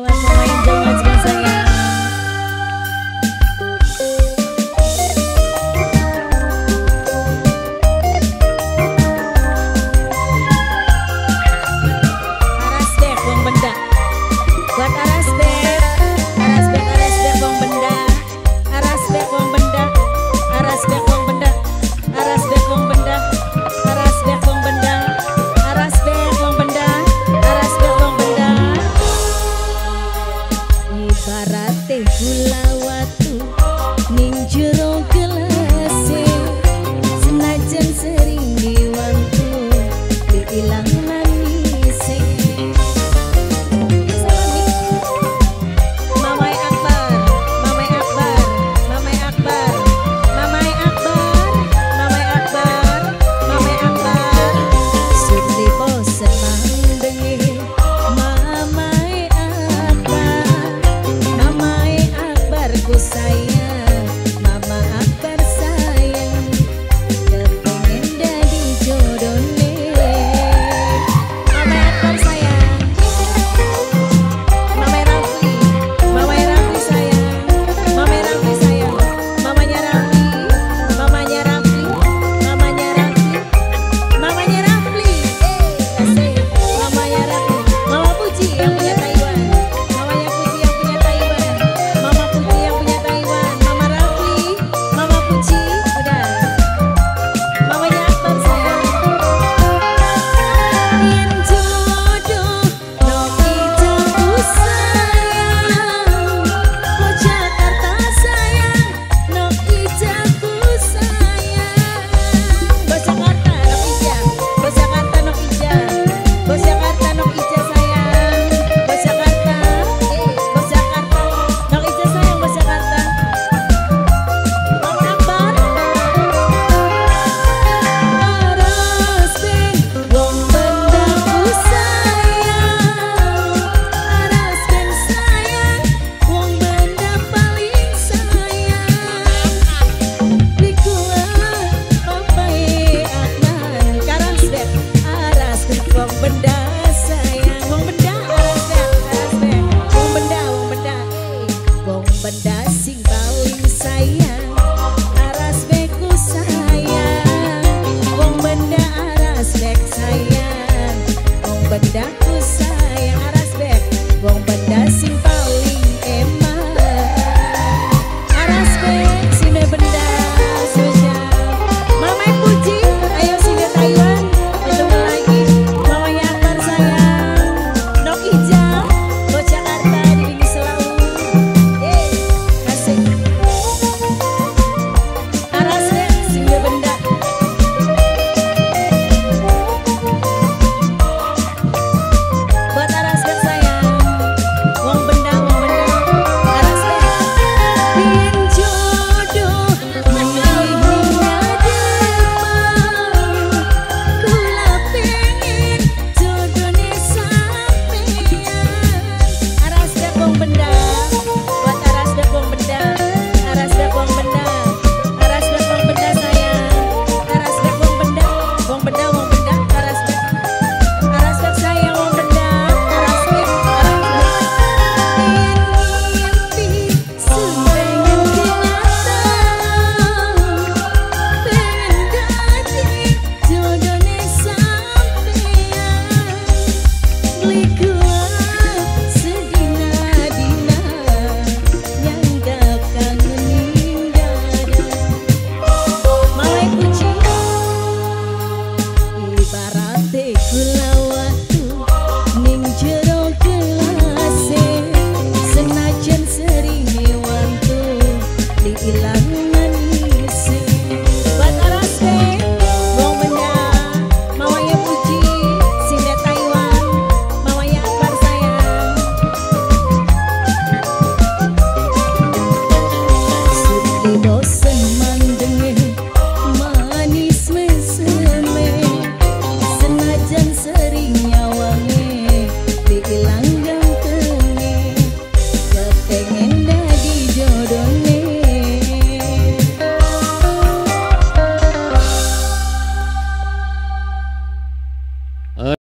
benda